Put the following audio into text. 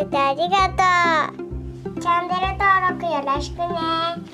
れてありがとう。チャンネル登録よろしくね。